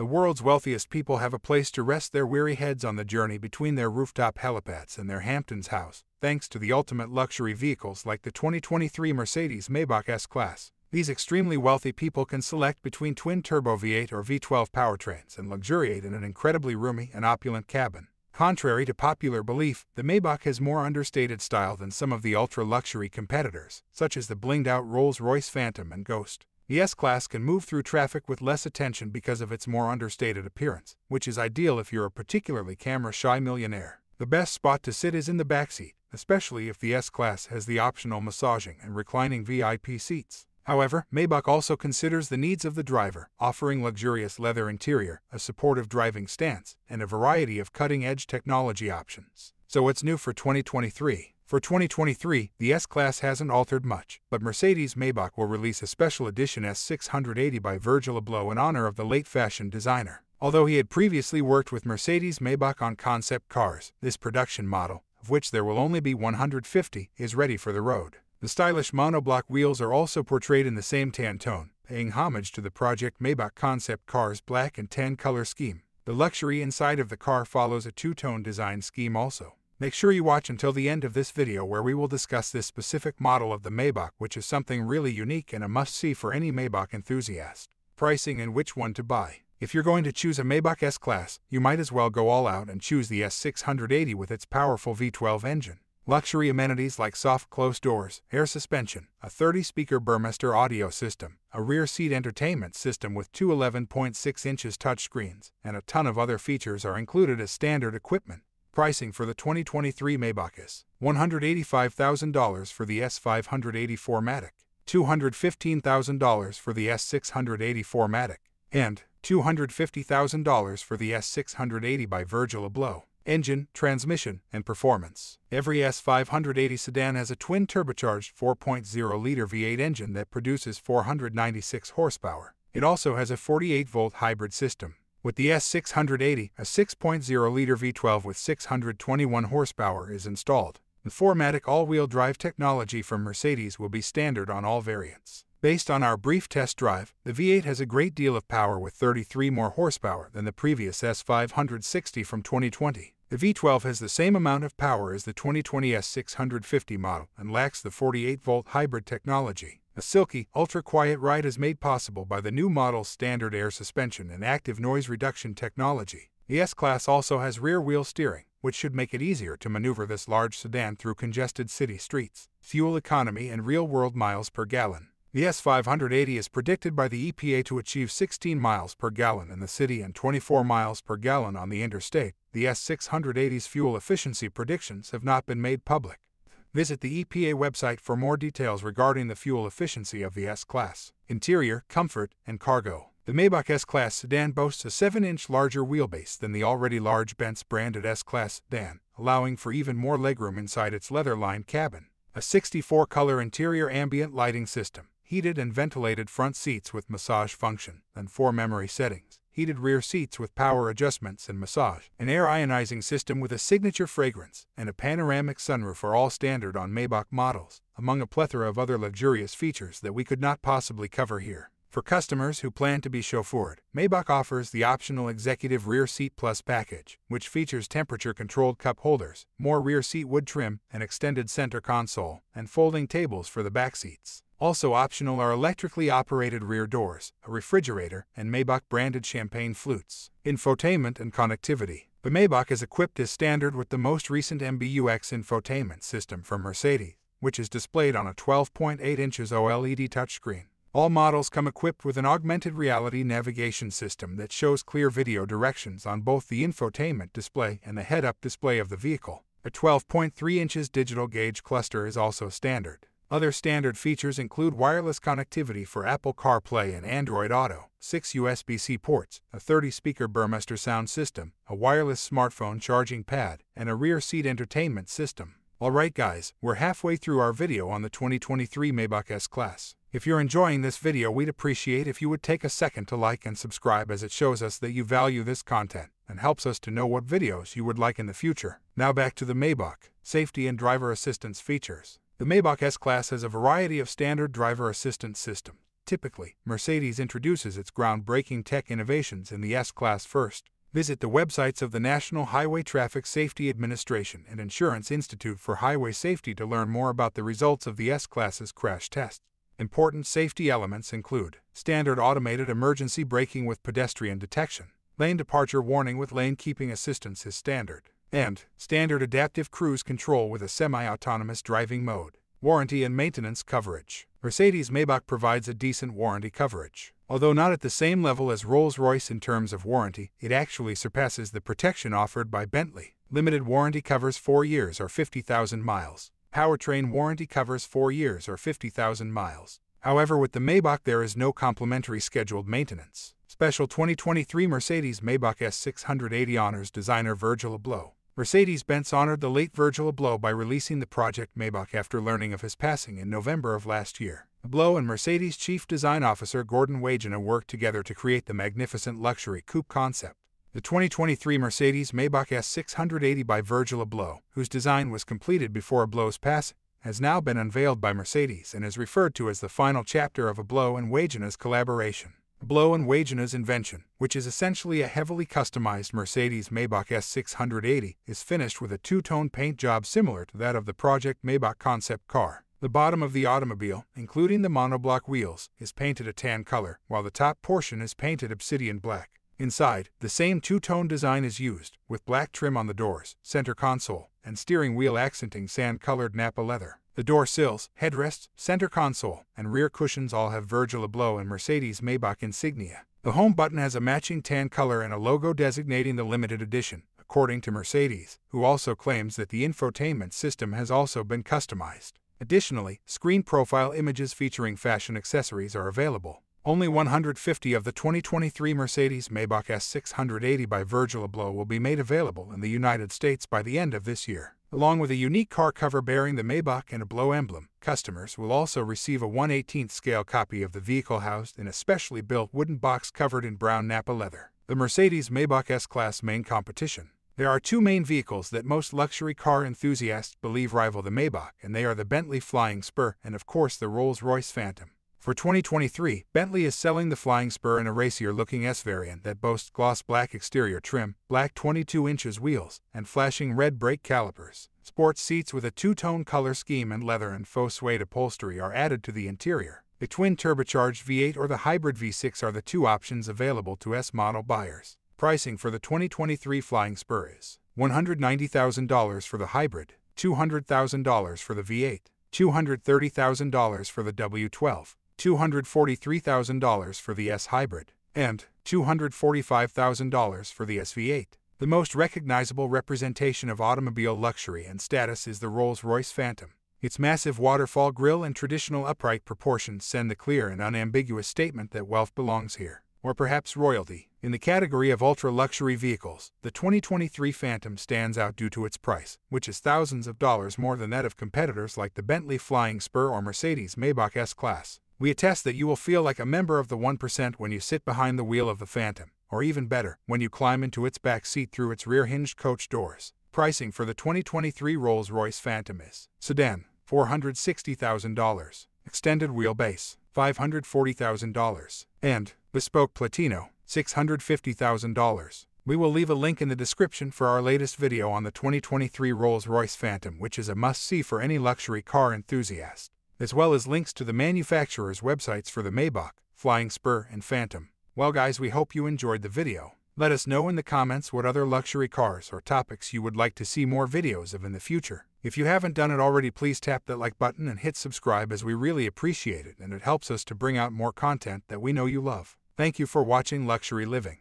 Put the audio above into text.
The world's wealthiest people have a place to rest their weary heads on the journey between their rooftop helipads and their Hamptons house, thanks to the ultimate luxury vehicles like the 2023 Mercedes Maybach S-Class. These extremely wealthy people can select between twin-turbo V8 or V12 powertrains and luxuriate in an incredibly roomy and opulent cabin. Contrary to popular belief, the Maybach has more understated style than some of the ultra-luxury competitors, such as the blinged-out Rolls-Royce Phantom and Ghost. The S-Class can move through traffic with less attention because of its more understated appearance, which is ideal if you're a particularly camera-shy millionaire. The best spot to sit is in the backseat, especially if the S-Class has the optional massaging and reclining VIP seats. However, Maybach also considers the needs of the driver, offering luxurious leather interior, a supportive driving stance, and a variety of cutting-edge technology options. So what's new for 2023? For 2023, the S-Class hasn't altered much, but Mercedes-Maybach will release a special edition S680 by Virgil Abloh in honor of the late fashion designer. Although he had previously worked with Mercedes-Maybach on concept cars, this production model, of which there will only be 150, is ready for the road. The stylish monoblock wheels are also portrayed in the same tan tone, paying homage to the Project Maybach concept car's black and tan color scheme. The luxury inside of the car follows a two-tone design scheme also. Make sure you watch until the end of this video where we will discuss this specific model of the Maybach which is something really unique and a must-see for any Maybach enthusiast. Pricing and which one to buy. If you're going to choose a Maybach S-Class, you might as well go all out and choose the S680 with its powerful V12 engine. Luxury amenities like soft closed doors, air suspension, a 30-speaker Burmester audio system, a rear seat entertainment system with two 11.6 inches touchscreens, and a ton of other features are included as standard equipment. Pricing for the 2023 Maybach is $185,000 for the S580 4MATIC, $215,000 for the S680 4MATIC, and $250,000 for the S680 by Virgil Abloh. Engine, transmission, and performance. Every S580 sedan has a twin turbocharged 4.0-liter V8 engine that produces 496 horsepower. It also has a 48-volt hybrid system, with the S680, a 6.0-liter V12 with 621 horsepower is installed. The 4MATIC all-wheel drive technology from Mercedes will be standard on all variants. Based on our brief test drive, the V8 has a great deal of power with 33 more horsepower than the previous S560 from 2020. The V12 has the same amount of power as the 2020 S650 model and lacks the 48-volt hybrid technology. A silky, ultra-quiet ride is made possible by the new model's standard air suspension and active noise reduction technology. The S-Class also has rear-wheel steering, which should make it easier to maneuver this large sedan through congested city streets. Fuel economy and real-world miles per gallon. The S580 is predicted by the EPA to achieve 16 miles per gallon in the city and 24 miles per gallon on the interstate. The S680's fuel efficiency predictions have not been made public. Visit the EPA website for more details regarding the fuel efficiency of the S-Class. Interior, comfort, and cargo. The Maybach S-Class sedan boasts a 7-inch larger wheelbase than the already large Benz branded S-Class sedan, allowing for even more legroom inside its leather-lined cabin. A 64-color interior ambient lighting system, heated and ventilated front seats with massage function, and four memory settings heated rear seats with power adjustments and massage, an air ionizing system with a signature fragrance, and a panoramic sunroof are all standard on Maybach models, among a plethora of other luxurious features that we could not possibly cover here. For customers who plan to be chauffeured, Maybach offers the optional Executive Rear Seat Plus package, which features temperature-controlled cup holders, more rear seat wood trim, an extended center console, and folding tables for the back seats. Also optional are electrically operated rear doors, a refrigerator, and Maybach branded champagne flutes. Infotainment and connectivity. The Maybach is equipped as standard with the most recent MBUX infotainment system from Mercedes, which is displayed on a 12.8 inches OLED touchscreen. All models come equipped with an augmented reality navigation system that shows clear video directions on both the infotainment display and the head-up display of the vehicle. A 12.3 inches digital gauge cluster is also standard. Other standard features include wireless connectivity for Apple CarPlay and Android Auto, six USB-C ports, a 30-speaker Burmester sound system, a wireless smartphone charging pad, and a rear seat entertainment system. Alright guys, we're halfway through our video on the 2023 Maybach S-Class. If you're enjoying this video we'd appreciate if you would take a second to like and subscribe as it shows us that you value this content and helps us to know what videos you would like in the future. Now back to the Maybach, safety and driver assistance features. The Maybach S-Class has a variety of standard driver assistance systems, Typically, Mercedes introduces its groundbreaking tech innovations in the S Class first. Visit the websites of the National Highway Traffic Safety Administration and Insurance Institute for Highway Safety to learn more about the results of the S Class's crash tests. Important safety elements include standard automated emergency braking with pedestrian detection, lane departure warning with lane keeping assistance is standard, and standard adaptive cruise control with a semi autonomous driving mode. Warranty and maintenance coverage. Mercedes Maybach provides a decent warranty coverage. Although not at the same level as Rolls Royce in terms of warranty, it actually surpasses the protection offered by Bentley. Limited warranty covers 4 years or 50,000 miles. Powertrain warranty covers 4 years or 50,000 miles. However, with the Maybach there is no complimentary scheduled maintenance. Special 2023 Mercedes Maybach S680 honors designer Virgil Abloh. Mercedes-Benz honored the late Virgil Abloh by releasing the Project Maybach after learning of his passing in November of last year. Abloh and Mercedes Chief Design Officer Gorden Wagener worked together to create the magnificent luxury coupe concept. The 2023 Mercedes Maybach S680 by Virgil Abloh, whose design was completed before Abloh's passing, has now been unveiled by Mercedes and is referred to as the final chapter of Abloh and Wagener's collaboration. Abloh and Wagener's invention, which is essentially a heavily customized Mercedes Maybach S680, is finished with a two-tone paint job similar to that of the Project Maybach concept car. The bottom of the automobile, including the monoblock wheels, is painted a tan color, while the top portion is painted obsidian black. Inside, the same two-tone design is used, with black trim on the doors, center console, and steering wheel accenting sand-colored Nappa leather. The door sills, headrests, center console, and rear cushions all have Virgil Abloh and Mercedes Maybach insignia. The home button has a matching tan color and a logo designating the limited edition, according to Mercedes, who also claims that the infotainment system has also been customized. Additionally, screen profile images featuring fashion accessories are available. Only 150 of the 2023 Mercedes Maybach S680 by Virgil Abloh will be made available in the United States by the end of this year. Along with a unique car cover bearing the Maybach and Abloh emblem, customers will also receive a 1/18th scale copy of the vehicle housed in a specially built wooden box covered in brown Nappa leather. The Mercedes Maybach S-Class main competition. There are two main vehicles that most luxury car enthusiasts believe rival the Maybach, and they are the Bentley Flying Spur and of course the Rolls-Royce Phantom. For 2023, Bentley is selling the Flying Spur in a racier-looking S variant that boasts gloss black exterior trim, black 22 inches wheels, and flashing red brake calipers. Sports seats with a two-tone color scheme and leather and faux suede upholstery are added to the interior. The twin turbocharged V8 or the hybrid V6 are the two options available to S model buyers. Pricing for the 2023 Flying Spur is $190,000 for the hybrid, $200,000 for the V8, $230,000 for the W12, $243,000 for the S Hybrid, and $245,000 for the SV8. The most recognizable representation of automobile luxury and status is the Rolls-Royce Phantom. Its massive waterfall grille and traditional upright proportions send the clear and unambiguous statement that wealth belongs here, or perhaps royalty. In the category of ultra-luxury vehicles, the 2023 Phantom stands out due to its price, which is thousands of dollars more than that of competitors like the Bentley Flying Spur or Mercedes Maybach S-Class. We attest that you will feel like a member of the 1% when you sit behind the wheel of the Phantom, or even better, when you climb into its back seat through its rear-hinged coach doors. Pricing for the 2023 Rolls-Royce Phantom is Sedan, $460,000, Extended Wheelbase, $540,000, and Bespoke Platino, $650,000. We will leave a link in the description for our latest video on the 2023 Rolls-Royce Phantom which is a must-see for any luxury car enthusiast as well as links to the manufacturer's websites for the Maybach, Flying Spur, and Phantom. Well guys, we hope you enjoyed the video. Let us know in the comments what other luxury cars or topics you would like to see more videos of in the future. If you haven't done it already, please tap that like button and hit subscribe as we really appreciate it and it helps us to bring out more content that we know you love. Thank you for watching Luxury Living.